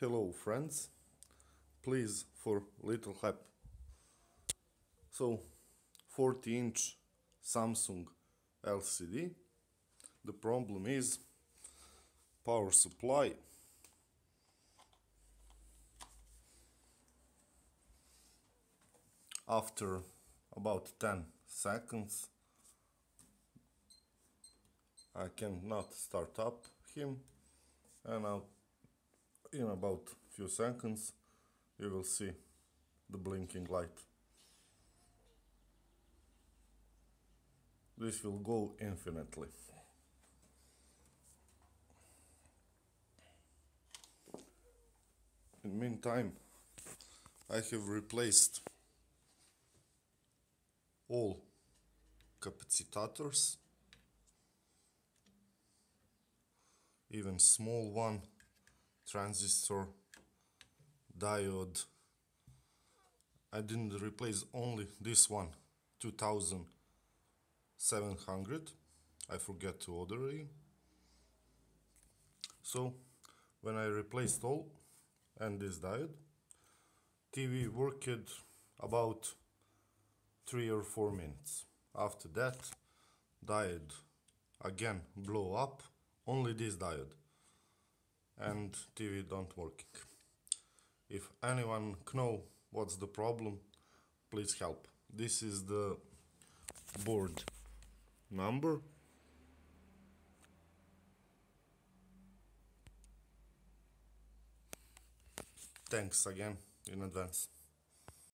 Hello friends, please for little help. So 40 inch Samsung LCD. The problem is power supply. After about 10 seconds I cannot start up him and now in about few seconds you will see the blinking light. This will go infinitely. In meantime I have replaced all capacitors even small one transistor diode. I didn't replace only this one 2700 I forget to order it. So when I replaced all and this diode TV worked about 3 or 4 minutes. After that diode again blow up. Only this diode and TV don't working. If anyone know what's the problem, please help. This is the board number. Thanks again in advance.